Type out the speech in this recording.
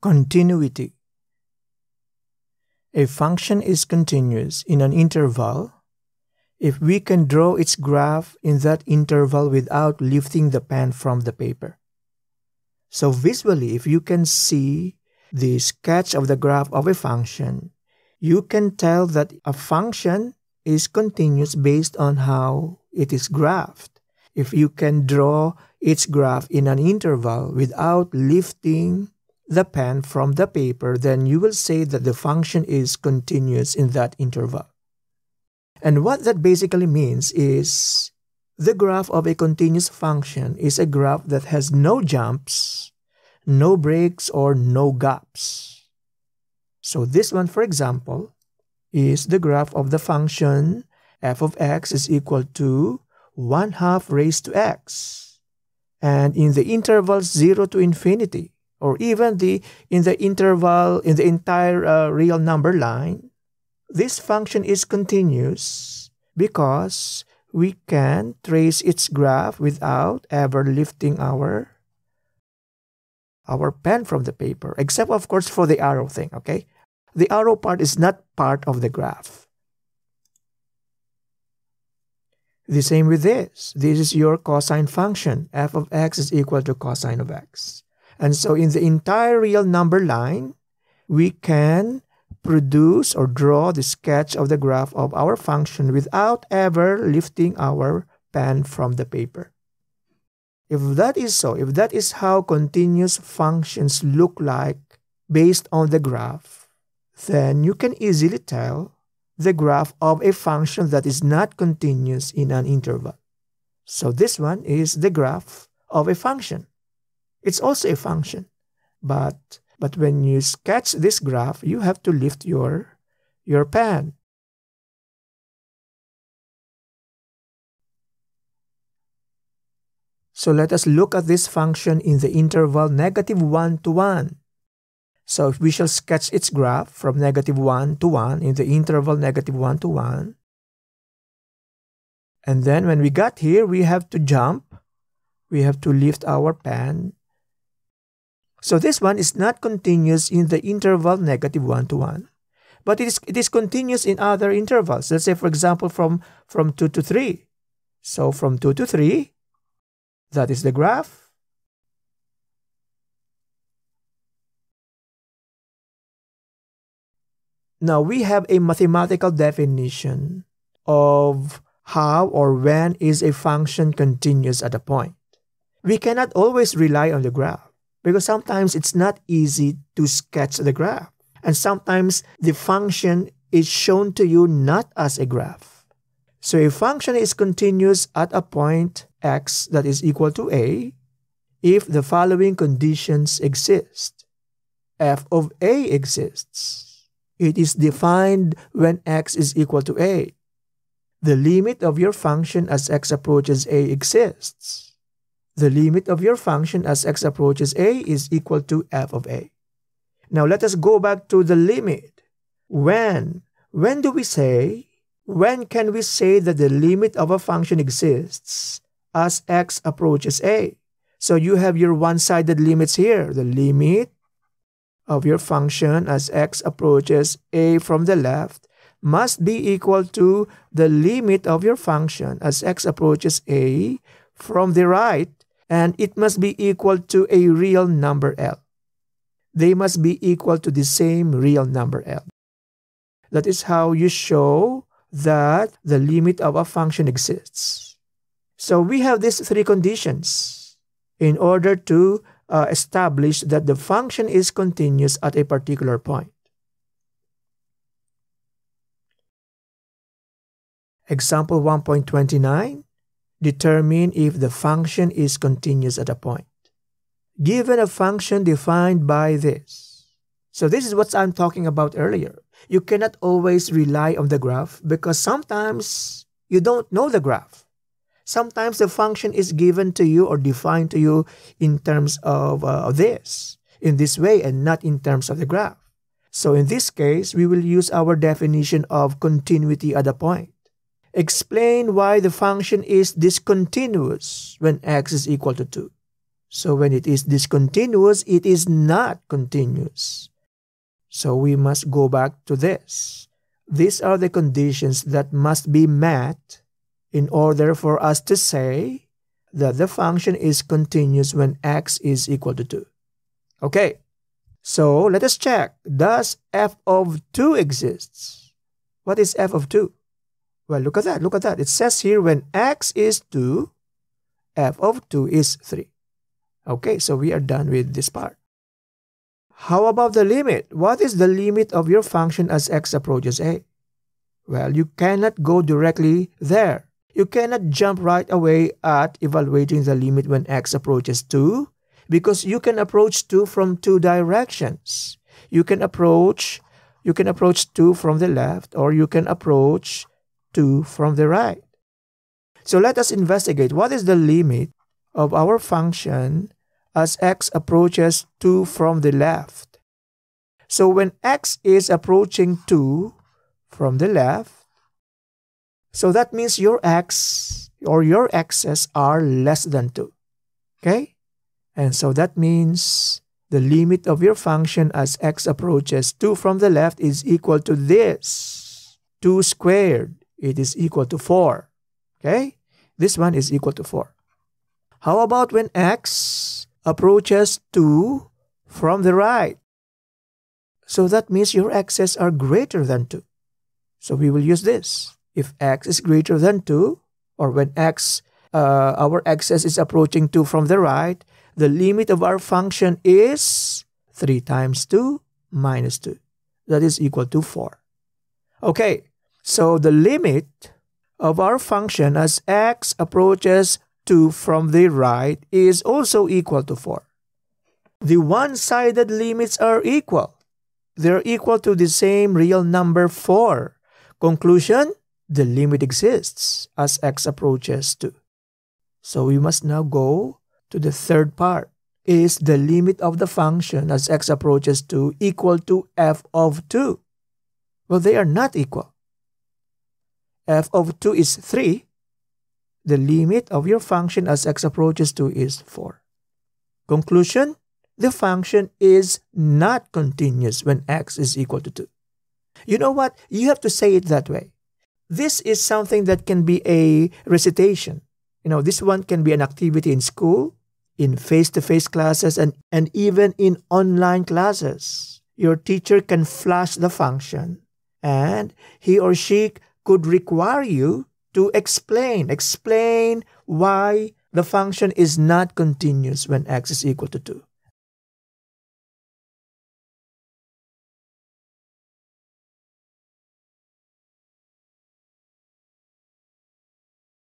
Continuity. A function is continuous in an interval if we can draw its graph in that interval without lifting the pen from the paper. So visually, if you can see the sketch of the graph of a function, you can tell that a function is continuous based on how it is graphed. If you can draw its graph in an interval without lifting the pen from the paper, then you will say that the function is continuous in that interval. And what that basically means is the graph of a continuous function is a graph that has no jumps, no breaks, or no gaps. So this one, for example, is the graph of the function f of x is equal to 1 half raised to x. And in the interval 0 to infinity, or even the in the interval in the entire uh, real number line, this function is continuous because we can trace its graph without ever lifting our our pen from the paper, except of course for the arrow thing, okay? The arrow part is not part of the graph. The same with this. This is your cosine function. f of x is equal to cosine of x. And so in the entire real number line, we can produce or draw the sketch of the graph of our function without ever lifting our pen from the paper. If that is so, if that is how continuous functions look like based on the graph, then you can easily tell the graph of a function that is not continuous in an interval. So this one is the graph of a function. It's also a function. But but when you sketch this graph, you have to lift your your pen. So let us look at this function in the interval negative 1 to 1. So if we shall sketch its graph from negative 1 to 1 in the interval negative 1 to 1. And then when we got here, we have to jump. We have to lift our pen so this one is not continuous in the interval negative 1 to 1. But it is, it is continuous in other intervals. Let's say, for example, from, from 2 to 3. So from 2 to 3, that is the graph. Now we have a mathematical definition of how or when is a function continuous at a point. We cannot always rely on the graph because sometimes it's not easy to sketch the graph. And sometimes the function is shown to you not as a graph. So a function is continuous at a point x that is equal to a if the following conditions exist. f of a exists. It is defined when x is equal to a. The limit of your function as x approaches a exists the limit of your function as x approaches a is equal to f of a. Now let us go back to the limit. When? When do we say? When can we say that the limit of a function exists as x approaches a? So you have your one-sided limits here. The limit of your function as x approaches a from the left must be equal to the limit of your function as x approaches a from the right and it must be equal to a real number L. They must be equal to the same real number L. That is how you show that the limit of a function exists. So we have these three conditions in order to uh, establish that the function is continuous at a particular point. Example 1.29 determine if the function is continuous at a point. Given a function defined by this. So this is what I'm talking about earlier. You cannot always rely on the graph because sometimes you don't know the graph. Sometimes the function is given to you or defined to you in terms of uh, this, in this way, and not in terms of the graph. So in this case, we will use our definition of continuity at a point. Explain why the function is discontinuous when x is equal to 2. So when it is discontinuous, it is not continuous. So we must go back to this. These are the conditions that must be met in order for us to say that the function is continuous when x is equal to 2. Okay, so let us check. Does f of 2 exists? What is f of 2? Well, look at that. Look at that. It says here when x is 2, f of 2 is 3. Okay, so we are done with this part. How about the limit? What is the limit of your function as x approaches a? Well, you cannot go directly there. You cannot jump right away at evaluating the limit when x approaches 2 because you can approach 2 from two directions. You can approach you can approach 2 from the left or you can approach 2 from the right. So let us investigate what is the limit of our function as x approaches 2 from the left. So when x is approaching 2 from the left, so that means your x or your x's are less than 2. Okay? And so that means the limit of your function as x approaches 2 from the left is equal to this. 2 squared, it is equal to 4. Okay? This one is equal to 4. How about when x approaches 2 from the right. So that means your x's are greater than 2. So we will use this. If x is greater than 2, or when x, uh, our x's is approaching 2 from the right, the limit of our function is 3 times 2 minus 2. That is equal to 4. Okay, so the limit of our function as x approaches 2 from the right is also equal to 4. The one-sided limits are equal. They're equal to the same real number 4. Conclusion, the limit exists as x approaches 2. So we must now go to the third part. Is the limit of the function as x approaches 2 equal to f of 2? Well, they are not equal. F of 2 is 3, the limit of your function as x approaches 2 is 4. Conclusion, the function is not continuous when x is equal to 2. You know what? You have to say it that way. This is something that can be a recitation. You know, this one can be an activity in school, in face-to-face classes, and, and even in online classes. Your teacher can flash the function, and he or she could require you to explain, explain why the function is not continuous when x is equal to 2.